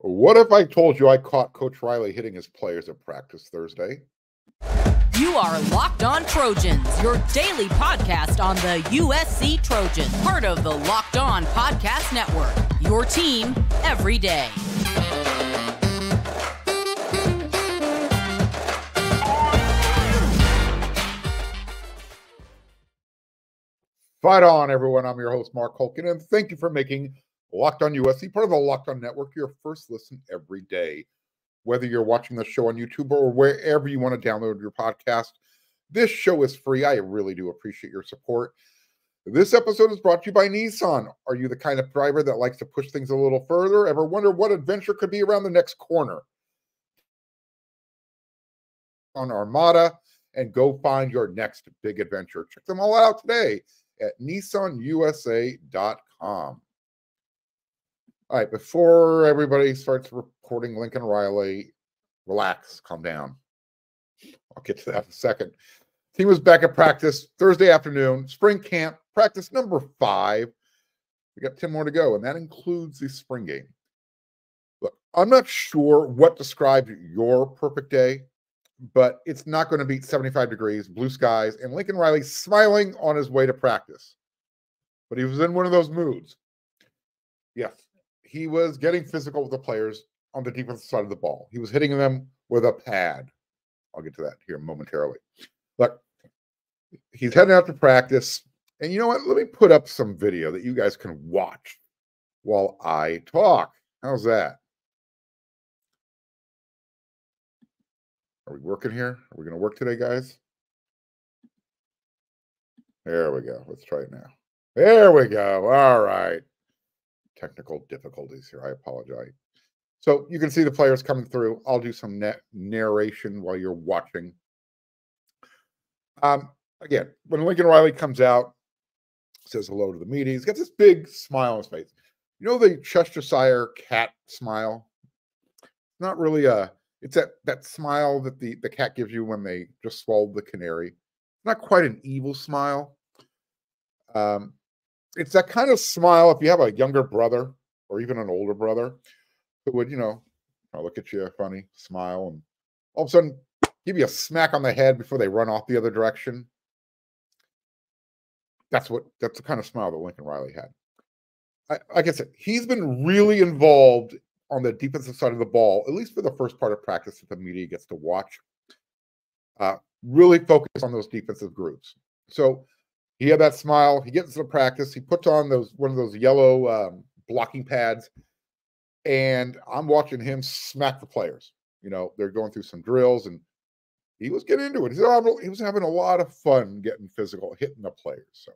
What if I told you I caught Coach Riley hitting his players at practice Thursday? You are Locked On Trojans, your daily podcast on the USC Trojans, part of the Locked On Podcast Network. Your team every day. Fight on, everyone. I'm your host, Mark Holkin, and thank you for making Locked On USC, part of the Locked On Network, your first listen every day. Whether you're watching the show on YouTube or wherever you want to download your podcast, this show is free. I really do appreciate your support. This episode is brought to you by Nissan. Are you the kind of driver that likes to push things a little further? Ever wonder what adventure could be around the next corner? On Armada and go find your next big adventure. Check them all out today at nissanusa.com. All right, before everybody starts reporting Lincoln Riley, relax, calm down. I'll get to that in a second. Team was back at practice Thursday afternoon, spring camp, practice number five. We got 10 more to go, and that includes the spring game. Look, I'm not sure what described your perfect day, but it's not going to beat 75 degrees, blue skies, and Lincoln Riley smiling on his way to practice. But he was in one of those moods. Yes, he was getting physical with the players on the defensive side of the ball. He was hitting them with a pad. I'll get to that here momentarily. Look, he's heading out to practice. And you know what? Let me put up some video that you guys can watch while I talk. How's that? Are we working here? Are we going to work today, guys? There we go. Let's try it now. There we go. All right. Technical difficulties here. I apologize. So you can see the players coming through. I'll do some net narration while you're watching. Um, again, when Lincoln Riley comes out, says hello to the media, he's got this big smile on his face. You know the Cheshire cat smile? Not really a it's that that smile that the the cat gives you when they just swallowed the canary. Not quite an evil smile. Um, it's that kind of smile if you have a younger brother or even an older brother who would, you know, look at you funny, smile, and all of a sudden give you a smack on the head before they run off the other direction. That's what that's the kind of smile that Lincoln Riley had. I, like I said, he's been really involved on the defensive side of the ball, at least for the first part of practice that the media gets to watch. Uh, really focus on those defensive groups. So he had that smile. He gets to practice. He puts on those one of those yellow um, blocking pads, and I'm watching him smack the players. You know, they're going through some drills, and he was getting into it. He was, he was having a lot of fun getting physical, hitting the players. So,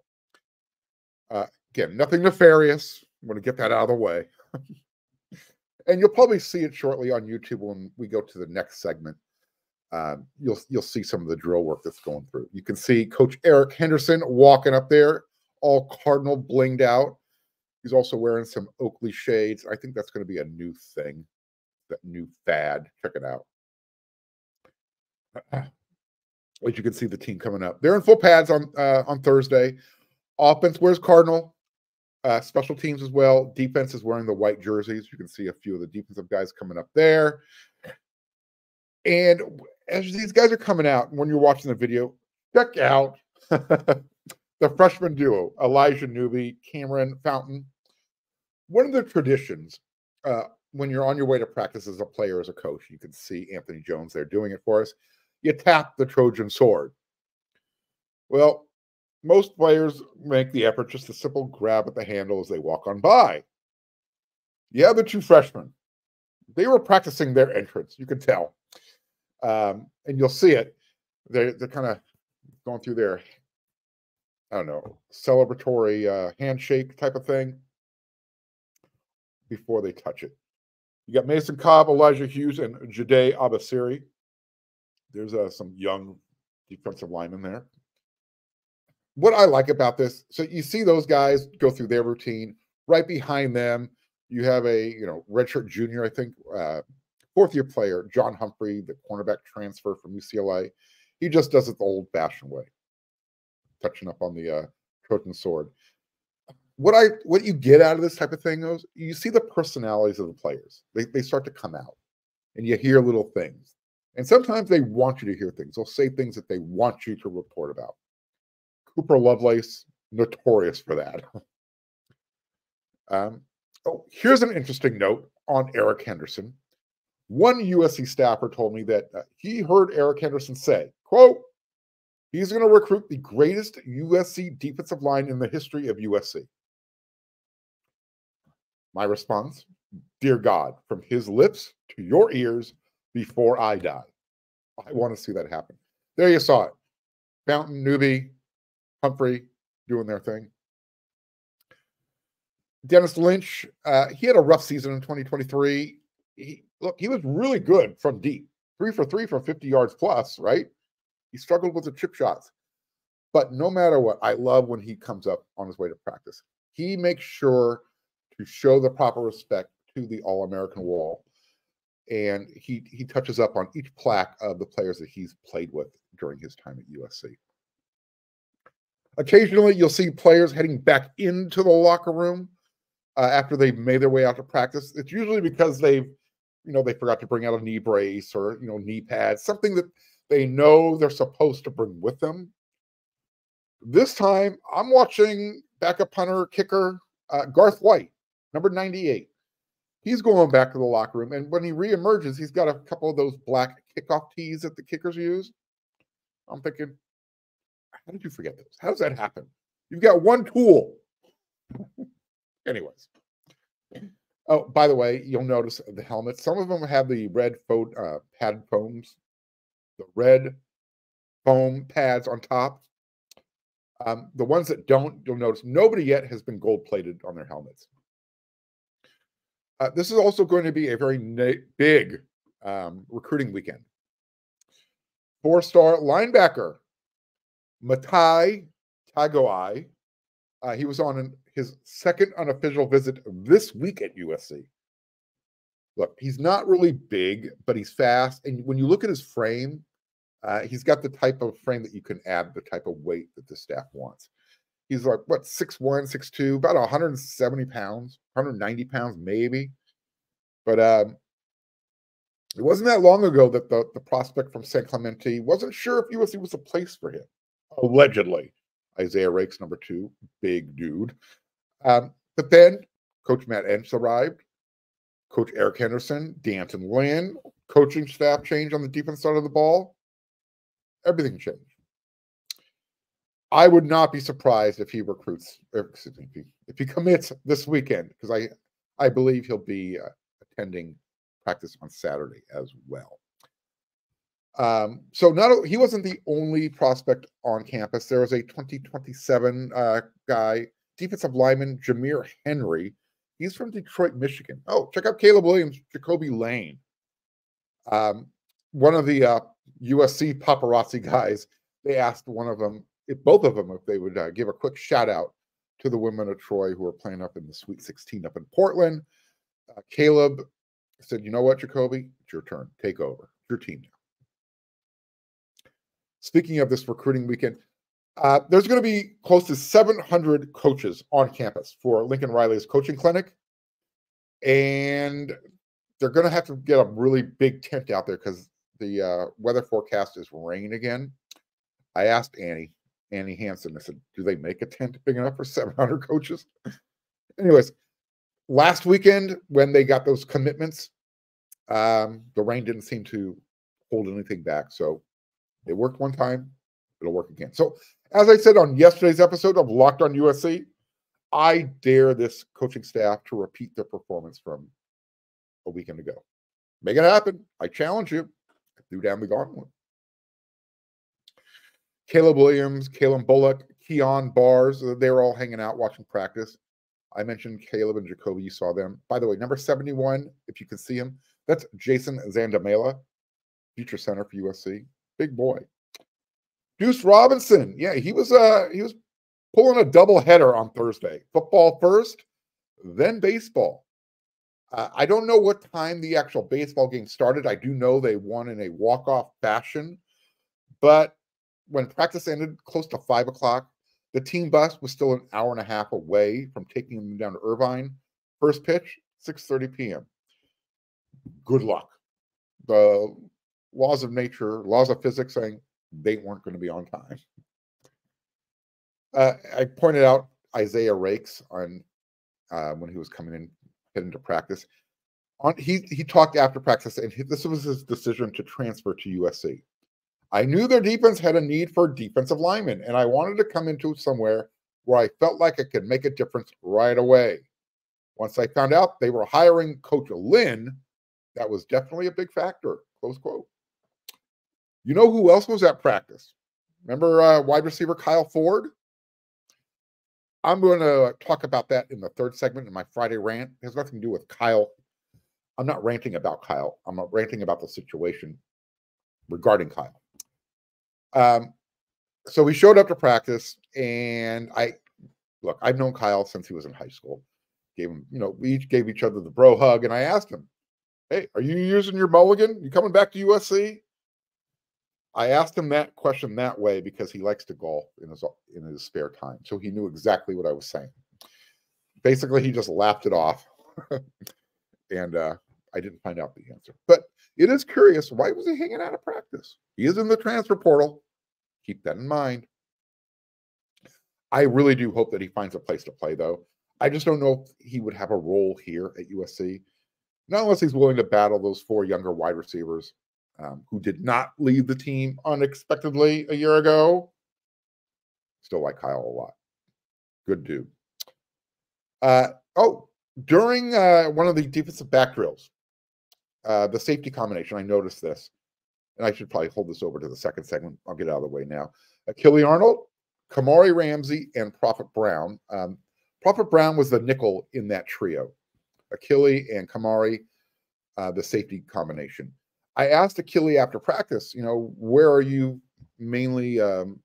uh, again, nothing nefarious. I'm going to get that out of the way. and you'll probably see it shortly on YouTube when we go to the next segment. Um, you'll you'll see some of the drill work that's going through. You can see Coach Eric Henderson walking up there, all cardinal blinged out. He's also wearing some Oakley shades. I think that's going to be a new thing, that new fad. Check it out. As you can see, the team coming up. They're in full pads on uh, on Thursday. Offense wears Cardinal. Uh, special teams as well. Defense is wearing the white jerseys. You can see a few of the defensive guys coming up there. And as these guys are coming out, when you're watching the video, check out the freshman duo, Elijah Newby, Cameron Fountain. One of the traditions uh, when you're on your way to practice as a player, as a coach, you can see Anthony Jones there doing it for us. You tap the Trojan sword. Well, most players make the effort just a simple grab at the handle as they walk on by. Yeah, the two freshmen, they were practicing their entrance. You can tell, um, and you'll see it. They're they're kind of going through their, I don't know, celebratory uh, handshake type of thing before they touch it. You got Mason Cobb, Elijah Hughes, and Jide Abasiri. There's uh, some young defensive linemen there what I like about this, so you see those guys go through their routine. Right behind them, you have a you know redshirt junior, I think, uh, fourth year player John Humphrey, the cornerback transfer from UCLA. He just does it the old fashioned way, touching up on the uh, Trojan sword. what I what you get out of this type of thing is you see the personalities of the players. They they start to come out, and you hear little things. And sometimes they want you to hear things. They'll say things that they want you to report about. Cooper Lovelace, notorious for that. um, oh, here's an interesting note on Eric Henderson. One USC staffer told me that uh, he heard Eric Henderson say, quote, he's going to recruit the greatest USC defensive line in the history of USC. My response, dear God, from his lips to your ears before I die. I want to see that happen. There you saw it. Fountain, Newby, Humphrey doing their thing. Denis Lynch, uh, he had a rough season in 2023. He, look, he was really good from deep, three for three from 50 yards plus, right? He struggled with the chip shots. But no matter what, I love when he comes up on his way to practice. He makes sure to show the proper respect to the All American wall. And he he touches up on each plaque of the players that he's played with during his time at USC. Occasionally, you'll see players heading back into the locker room uh, after they've made their way out to practice. It's usually because they've, you know, they forgot to bring out a knee brace or you know knee pads, something that they know they're supposed to bring with them. This time, I'm watching backup punter kicker uh, Garth White, number 98. He's going back to the locker room, and when he reemerges, he's got a couple of those black kickoff tees that the kickers use. I'm thinking, how did you forget those? How does that happen? You've got one tool. Anyways. Oh, by the way, you'll notice the helmets. Some of them have the red foam, uh, padded foams, the red foam pads on top. Um, the ones that don't, you'll notice nobody yet has been gold plated on their helmets. Uh, this is also going to be a very big um, recruiting weekend. Four star linebacker Matai Tagoai. Uh, he was on an, his second unofficial visit this week at USC. Look, he's not really big, but he's fast. And when you look at his frame, uh, he's got the type of frame that you can add the type of weight that the staff wants. He's like, what, 6'1, 6'2, about 170 pounds, 190 pounds, maybe. But um, it wasn't that long ago that the, the prospect from San Clemente wasn't sure if USC was a place for him allegedly. Isaiah Raikes, number two, big dude. Um, but then Coach Matt Entz arrived, Coach Eric Henderson, D'Anton Lynn, coaching staff change on the defense side of the ball. Everything changed. I would not be surprised if he recruits, excuse me, if he, if he commits this weekend, because I, I believe he'll be uh, attending practice on Saturday as well. Um, so not he wasn't the only prospect on campus. There was a 2027 uh, guy, defensive lineman Jameer Henry. He's from Detroit, Michigan. Oh, check out Caleb Williams, Jacoby Lane. Um, one of the uh, USC paparazzi guys. They asked one of them, if both of them, if they would uh, give a quick shout out to the women of Troy who are playing up in the Sweet 16 up in Portland. Uh, Caleb said, "You know what, Jacoby, it's your turn. Take over. It's your team now." Speaking of this recruiting weekend, uh, there's going to be close to 700 coaches on campus for Lincoln Riley's coaching clinic. And they're going to have to get a really big tent out there because the uh, weather forecast is rain again. I asked Annie, Annie Hanson, I said, do they make a tent big enough for 700 coaches? Anyways, last weekend when they got those commitments, um, the rain didn't seem to hold anything back. So it worked one time, it'll work again. So, as I said on yesterday's episode of Locked on USC, I dare this coaching staff to repeat their performance from a weekend ago. Make it happen. I challenge you. I threw down the gauntlet. Caleb Williams, Calen Bullock, Keon Bars, they were all hanging out watching practice. I mentioned Caleb and Jacoby. You saw them. By the way, number 71, if you can see him, that's Jason Zandamela, future center for USC big boy. Deuce Robinson, yeah, he was uh he was pulling a double header on Thursday. Football first, then baseball. Uh, I don't know what time the actual baseball game started. I do know they won in a walk-off fashion, but when practice ended close to five o'clock, The team bus was still an hour and a half away from taking them down to Irvine. First pitch, 6:30 p.m. Good luck. The laws of nature, laws of physics saying they weren't going to be on time. Uh, I pointed out Isaiah Raikes on uh, when he was coming in heading to practice. On he he talked after practice, and he, this was his decision to transfer to USC. I knew their defense had a need for defensive linemen, and I wanted to come into somewhere where I felt like I could make a difference right away. Once I found out they were hiring Coach Lynn, that was definitely a big factor. Close quote. You know who else was at practice? Remember uh, wide receiver Kyle Ford? I'm going to talk about that in the third segment in my Friday rant. It has nothing to do with Kyle. I'm not ranting about Kyle. I'm ranting about the situation regarding Kyle. Um, so we showed up to practice, and I look. I've known Kyle since he was in high school. Gave him, you know, we each gave each other the bro hug, and I asked him, "Hey, are you using your mulligan? You coming back to USC?" I asked him that question that way because he likes to golf in his in his spare time, so he knew exactly what I was saying. Basically, he just laughed it off, and uh, I didn't find out the answer. But it is curious why was he hanging out of practice? He is in the transfer portal. Keep that in mind. I really do hope that he finds a place to play, though. I just don't know if he would have a role here at USC, not unless he's willing to battle those four younger wide receivers um, who did not leave the team unexpectedly a year ago. Still like Kyle a lot. Good dude. Uh, oh, during uh, one of the defensive back drills, uh, the safety combination, I noticed this, and I should probably hold this over to the second segment. I'll get out of the way now. Akili Arnold, Kamari Ramsey, and Prophet Brown. Um, Prophet Brown was the nickel in that trio. Akili and Kamari, uh, the safety combination. I asked Akili after practice, you know, where are you mainly um,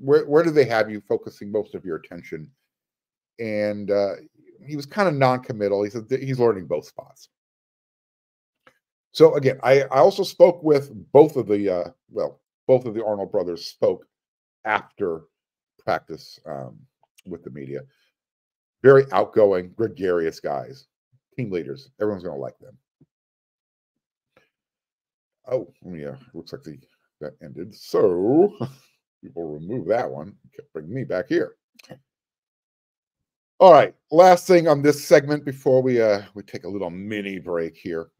where where do they have you focusing most of your attention? And uh, he was kind of non-committal. He said he's learning both spots. So again, I, I also spoke with both of the uh, well, both of the Arnold brothers spoke after practice um, with the media. Very outgoing, gregarious guys, team leaders. Everyone's going to like them. Oh, yeah, looks like the that ended. So people remove that one. Bring me back here. All right, last thing on this segment before we uh we take a little mini break here.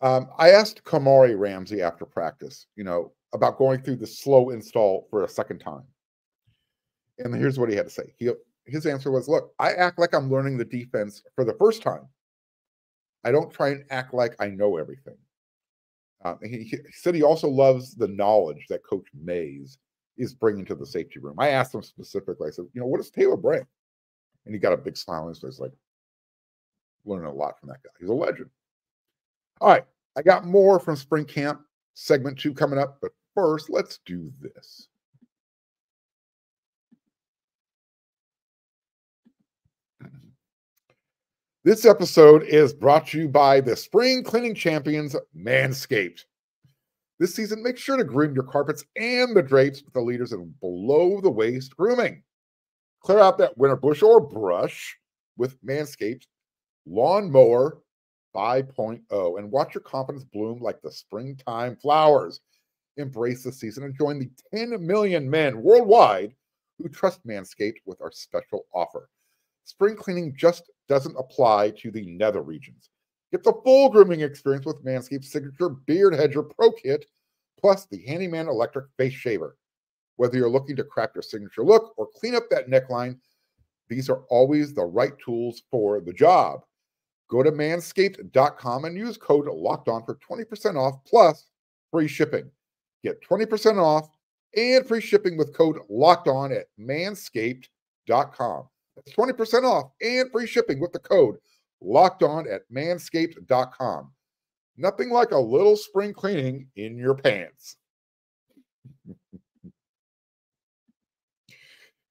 Um, I asked Kamari Ramsey after practice, you know, about going through the slow install for a second time. And here's what he had to say. He his answer was, "Look, I act like I'm learning the defense for the first time. I don't try and act like I know everything." Uh, he, he, said he also loves the knowledge that Coach Mays is bringing to the safety room. I asked him specifically. I said, "You know, what does Taylor bring?" And he got a big smile on his face, like learning a lot from that guy. He's a legend. All right, I got more from spring camp segment two coming up, but first, let's do this. This episode is brought to you by the spring cleaning champions, Manscaped. This season, make sure to groom your carpets and the drapes with the leaders in below the waist grooming. Clear out that winter bush or brush with Manscaped Lawnmower 5.0 and watch your confidence bloom like the springtime flowers. Embrace the season and join the 10 million men worldwide who trust Manscaped with our special offer. Spring cleaning just doesn't apply to the nether regions. Get the full grooming experience with Manscaped's signature Beard Hedger Pro Kit, plus the Handyman Electric Face Shaver. Whether you're looking to craft your signature look or clean up that neckline, these are always the right tools for the job. Go to manscaped.com and use code locked on for 20% off plus free shipping. Get 20% off and free shipping with code locked on at manscaped.com. That's 20% off and free shipping with the code locked on at manscaped.com. Nothing like a little spring cleaning in your pants.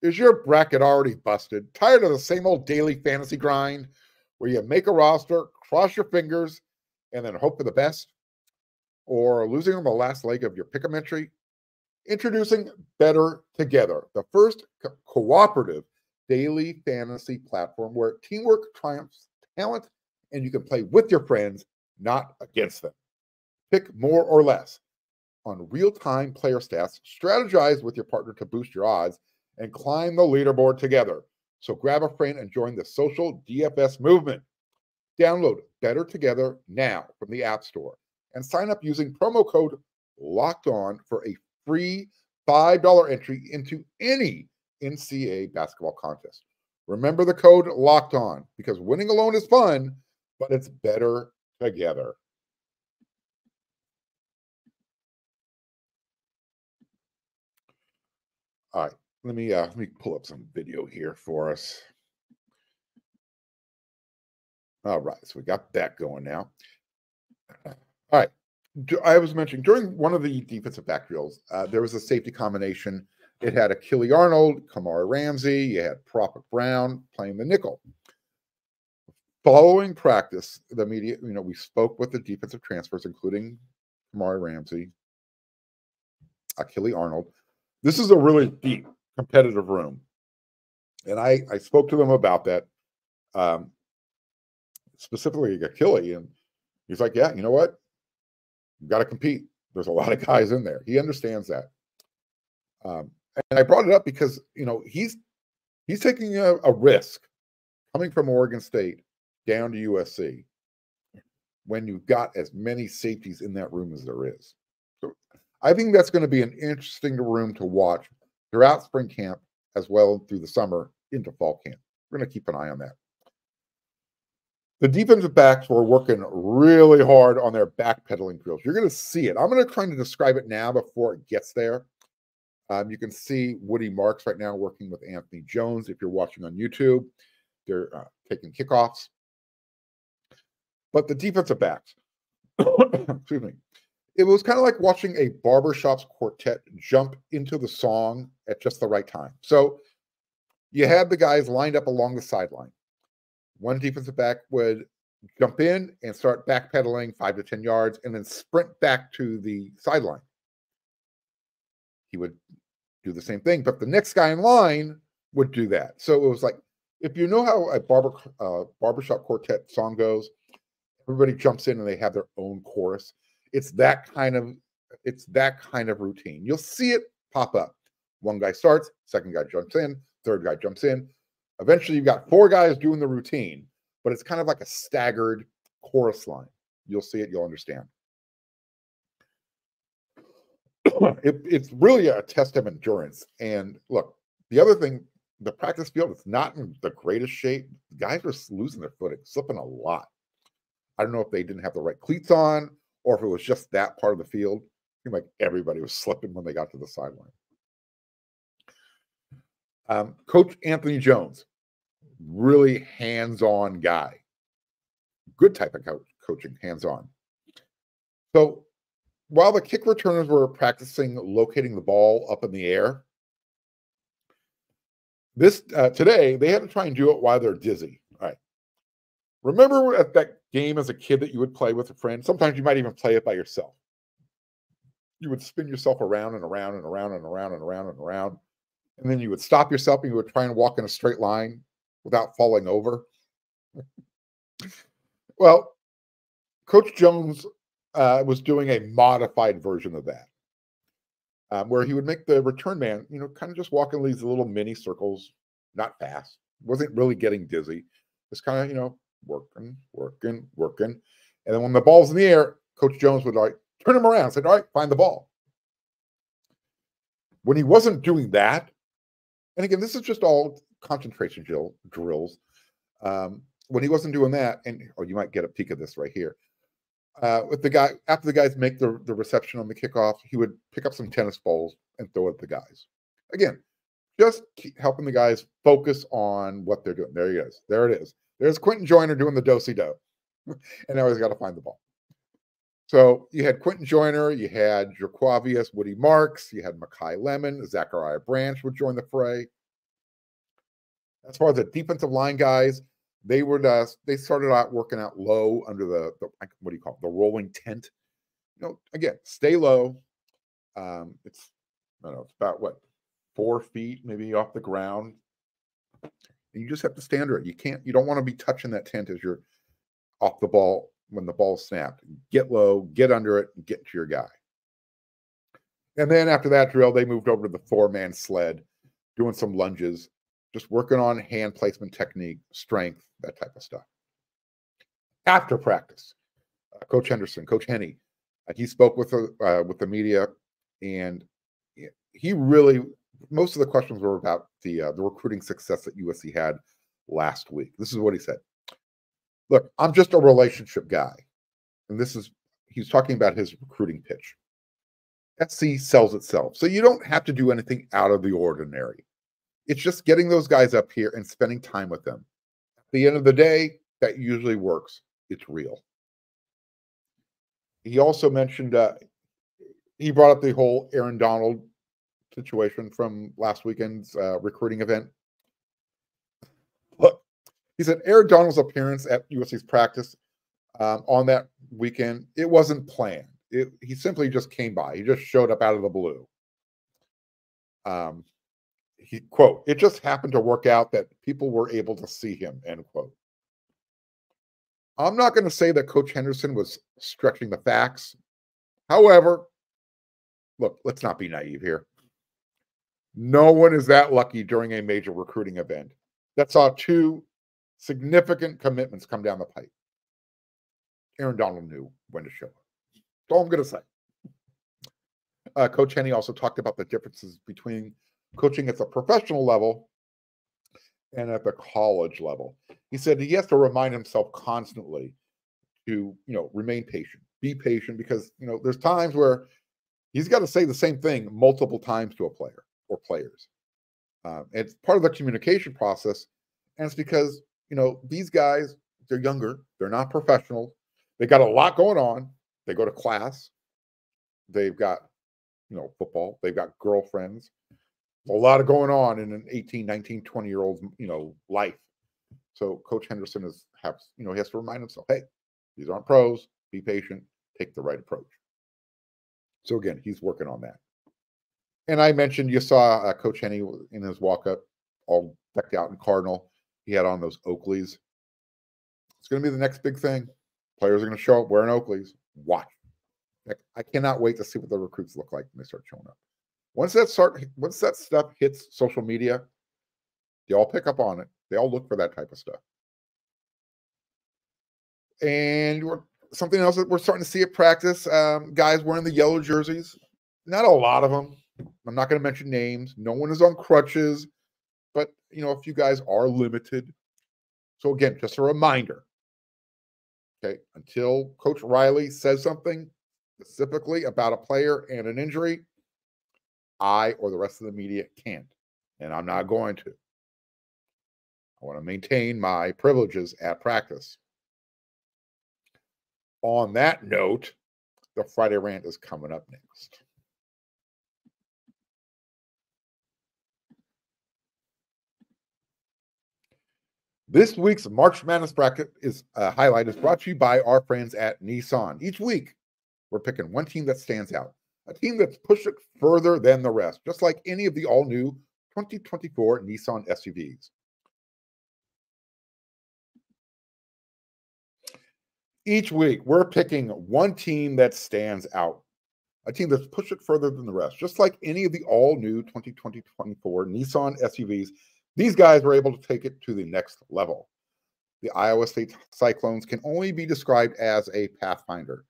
Is your bracket already busted? Tired of the same old daily fantasy grind where you make a roster, cross your fingers, and then hope for the best? Or losing on the last leg of your pick entry? Introducing Bettor Together, the first co- cooperative daily fantasy platform where teamwork triumphs talent and you can play with your friends, not against them. Pick more or less on real time player stats, strategize with your partner to boost your odds, and climb the leaderboard together. So grab a friend and join the social DFS movement. Download Bettor Together now from the App Store and sign up using promo code Locked On for a free $5 entry into any NCAA basketball contest. Remember the code Locked On because winning alone is fun, but it's better together. All right, let me uh, let me pull up some video here for us. All right, so we got that going now. All right, I was mentioning during one of the defensive back drills, uh, there was a safety combination. It had Akili Arnold, Kamari Ramsey, you had Prophet Brown playing the nickel. Following practice, the media, you know, we spoke with the defensive transfers, including Kamari Ramsey, Akili Arnold. This is a really deep competitive room. And I, I spoke to them about that, um, specifically Akili. And he's like, yeah, you know what? You got to compete. There's a lot of guys in there. He understands that. Um, and I brought it up because, you know, he's he's taking a, a risk coming from Oregon State down to USC when you've got as many safeties in that room as there is. So I think that's going to be an interesting room to watch throughout spring camp as well through the summer into fall camp. We're going to keep an eye on that. The defensive backs were working really hard on their backpedaling drills. You're going to see it. I'm going to try to describe it now before it gets there. Um, you can see Woody Marks right now working with Anthony Jones. If you're watching on YouTube, they're uh, taking kickoffs. But the defensive backs, excuse me, it was kind of like watching a barbershop's quartet jump into the song at just the right time. So you had the guys lined up along the sideline. One defensive back would jump in and start backpedaling five to 10 yards and then sprint back to the sideline. He would do the same thing, but the next guy in line would do that. So it was like, if you know how a barber uh, barbershop quartet song goes, everybody jumps in and they have their own chorus. It's that kind of it's that kind of routine. You'll see it pop up. One guy starts, second guy jumps in, third guy jumps in. Eventually, you've got four guys doing the routine, but it's kind of like a staggered chorus line. You'll see it, you'll understand. It, it's really a test of endurance. And look, the other thing, the practice field is not in the greatest shape. Guys are losing their footing, slipping a lot. I don't know if they didn't have the right cleats on or if it was just that part of the field. It seemed like everybody was slipping when they got to the sideline. Um, Coach Anthony Jones, really hands-on guy. Good type of coach, coaching, hands-on. So while the kick returners were practicing locating the ball up in the air, this uh, today they had to try and do it while they're dizzy. All right. Remember at that game as a kid that you would play with a friend? Sometimes you might even play it by yourself. You would spin yourself around and around and around and around and around and around. And then you would stop yourself and you would try and walk in a straight line without falling over. well, Coach Jones uh, was doing a modified version of that, um, where he would make the return man, you know, kind of just walk in these little mini circles, not fast, wasn't really getting dizzy, just kind of, you know, working, working, working. And then when the ball's in the air, Coach Jones would like turn him around, said, All right, find the ball. When he wasn't doing that, and again, this is just all concentration drill, drills. Um, when he wasn't doing that, and oh, you might get a peek of this right here. Uh, with the guy, after the guys make the, the reception on the kickoff, he would pick up some tennis balls and throw it at the guys. Again, just keep helping the guys focus on what they're doing. There he is. There it is. There's Quinten Joyner doing the do do. and now he's got to find the ball. So you had Quinten Joyner, you had Jaquavius, Woody Marks, you had Makai Lemon, Zachariah Branch would join the fray. As far as the defensive line guys, they were they started out working out low under the, the what do you call it, the rolling tent. You know, again, stay low. Um, it's I don't know, it's about what, four feet maybe off the ground. And you just have to stand under it. You can't, you don't want to be touching that tent as you're off the ball when the ball snapped. Get low, get under it, and get to your guy. And then after that drill, they moved over to the four man sled, doing some lunges, just working on hand placement technique, strength, that type of stuff. After practice, uh, Coach Henderson, Coach Henne, uh, he spoke with the uh, with the media, and he really most of the questions were about the uh, the recruiting success that USC had last week. This is what he said. Look, I'm just a relationship guy, and this is he's talking about his recruiting pitch. SC sells itself, so you don't have to do anything out of the ordinary. It's just getting those guys up here and spending time with them. At the end of the day, that usually works. It's real. He also mentioned uh, he brought up the whole Aaron Donald situation from last weekend's uh, recruiting event. Look, he said Aaron Donald's appearance at USC's practice um, on that weekend it wasn't planned. It, he simply just came by. He just showed up out of the blue. Um, he quote, it just happened to work out that people were able to see him, end quote. I'm not going to say that Coach Henderson was stretching the facts. However, look, let's not be naive here. No one is that lucky during a major recruiting event that saw two significant commitments come down the pipe. Aaron Donald knew when to show up. That's all I'm going to say. Uh, Coach Henne also talked about the differences between coaching at the professional level and at the college level. He said he has to remind himself constantly to, you know, remain patient, be patient, because, you know, there's times where he's got to say the same thing multiple times to a player or players. Uh, it's part of the communication process. And it's because, you know, these guys, they're younger, they're not professionals, they got a lot going on. They go to class, they've got, you know, football, they've got girlfriends, a lot of going on in an 18, 19, 20 year old, you know, life. So Coach Henderson is has, you know, he has to remind himself, hey, these aren't pros. Be patient, take the right approach. So again, he's working on that. And I mentioned you saw uh, Coach Henny in his walk up, all decked out in Cardinal. He had on those Oakleys. It's going to be the next big thing. Players are going to show up wearing Oakleys. Watch. I cannot wait to see what the recruits look like when they start showing up. Once that start, once that stuff hits social media, they all pick up on it. They all look for that type of stuff. And we're, something else that we're starting to see at practice: um, guys wearing the yellow jerseys. Not a lot of them. I'm not going to mention names. No one is on crutches, but you know, a few guys are limited. So again, just a reminder. Okay, until Coach Riley says something specifically about a player and an injury, I or the rest of the media can't, and I'm not going to. I want to maintain my privileges at practice. On that note, the Friday rant is coming up next. This week's March Madness bracket is uh, highlight is brought to you by our friends at Nissan. Each week, we're picking one team that stands out, a team that's pushed it further than the rest, just like any of the all new 2024 Nissan SUVs. Each week, we're picking one team that stands out, a team that's pushed it further than the rest, just like any of the all new 2024 Nissan SUVs these guys were able to take it to the next level. The Iowa State Cyclones can only be described as a pathfinder.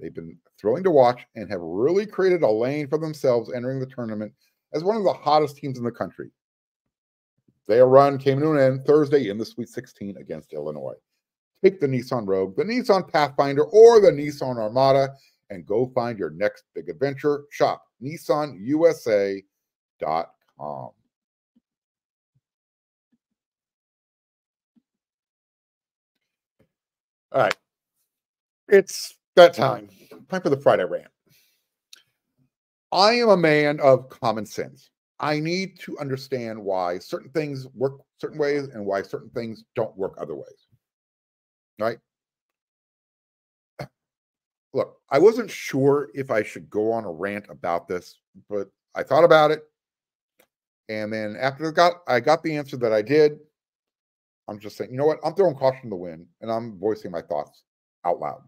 They've been thrilling to watch and have really created a lane for themselves entering the tournament as one of the hottest teams in the country. Their run came to an end Thursday in the Sweet 16 against Illinois. Take the Nissan Rogue, the Nissan Pathfinder, or the Nissan Armada and go find your next big adventure. Shop nissanusa.com. All right. It's that time. Time for the Friday rant. I am a man of common sense. I need to understand why certain things work certain ways and why certain things don't work other ways. Right? Look, I wasn't sure if I should go on a rant about this, but I thought about it. And then after I got I got the answer that I did, I'm just saying, you know what? I'm throwing caution to the wind and I'm voicing my thoughts out loud.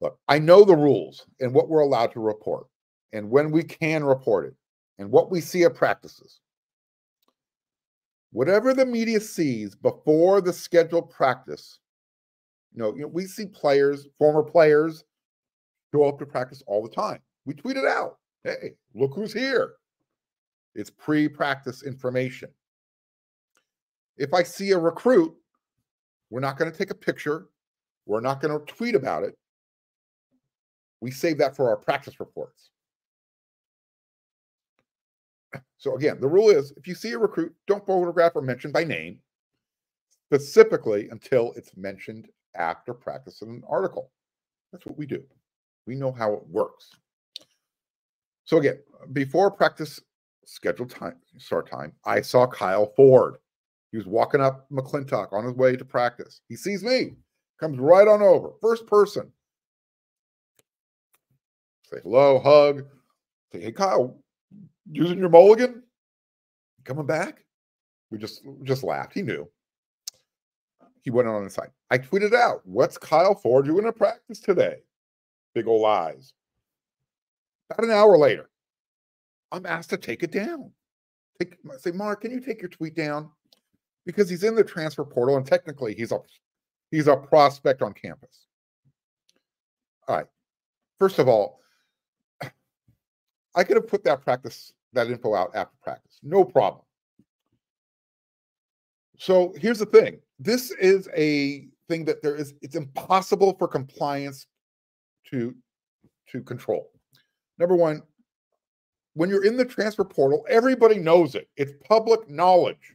Look, I know the rules and what we're allowed to report and when we can report it and what we see at practices. Whatever the media sees before the scheduled practice, you know, you know, we see players, former players, show up to practice all the time. We tweet it out. Hey, look who's here. It's pre-practice information. If I see a recruit, we're not going to take a picture. We're not going to tweet about it. We save that for our practice reports. So again, the rule is if you see a recruit, don't photograph or mention by name specifically until it's mentioned after practice in an article. That's what we do. We know how it works. So again, before practice scheduled time start time, I saw Kyle Ford. He was walking up McClintock on his way to practice. He sees me, comes right on over, first person. Say hello, hug. Say, hey Kyle, using your mulligan? Coming back? We just just laughed. He knew. He went on inside. I tweeted out, "What's Kyle Ford doing in practice today?" Big old lies. About an hour later, I'm asked to take it down. Take, say, Mark, can you take your tweet down? Because he's in the transfer portal, and technically he's a he's a prospect on campus. All right. First of all, I could have put that practice that info out after practice. No problem. So here's the thing. This is a thing that there is it's impossible for compliance to to control. Number one, when you're in the transfer portal, everybody knows it. It's public knowledge.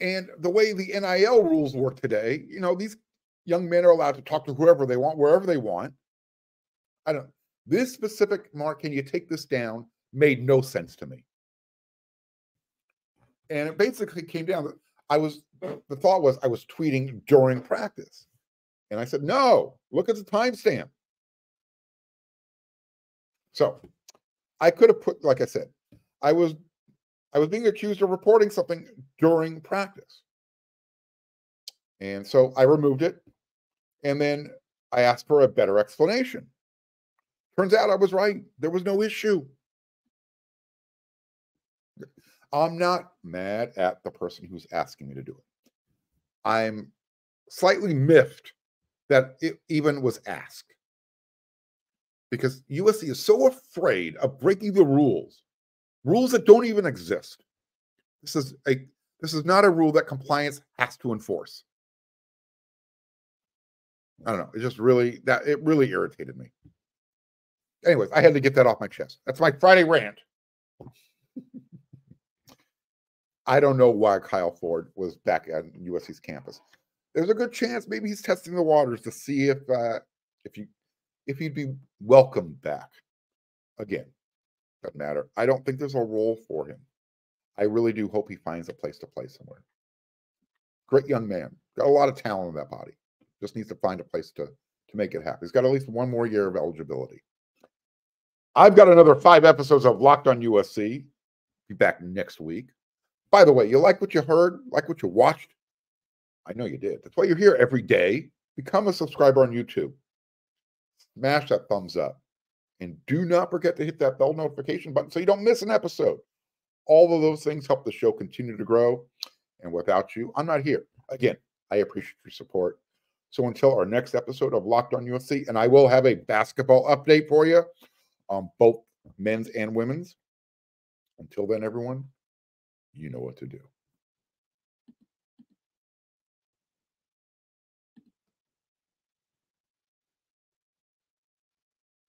And the way the NIL rules work today, you know, these young men are allowed to talk to whoever they want, wherever they want. I don't this specific mark, can you take this down? Made no sense to me. And it basically came down I was the thought was I was tweeting during practice. And I said, no, look at the timestamp. So I could have put, like I said, I was I was being accused of reporting something during practice. And so I removed it. And then I asked for a better explanation. Turns out I was right. There was no issue. I'm not mad at the person who's asking me to do it. I'm slightly miffed that it even was asked because USC is so afraid of breaking the rules, rules that don't even exist. This is a this is not a rule that compliance has to enforce. I don't know. It just really that it really irritated me anyways, I had to get that off my chest. That's my Friday rant. I don't know why Kyle Ford was back at USC's campus. There's a good chance maybe he's testing the waters to see if uh, if you if he'd be welcomed back again. Doesn't matter. I don't think there's a role for him. I really do hope he finds a place to play somewhere. Great young man, got a lot of talent in that body. Just needs to find a place to to make it happen. He's got at least one more year of eligibility. I've got another five episodes of Locked on USC. Be back next week. By the way, you like what you heard? Like what you watched? I know you did. That's why you're here every day. Become a subscriber on YouTube. Smash that thumbs up. And do not forget to hit that bell notification button so you don't miss an episode. All of those things help the show continue to grow. And without you, I'm not here. Again, I appreciate your support. So until our next episode of Locked on USC, and I will have a basketball update for you on both men's and women's. Until then, everyone, you know what to do.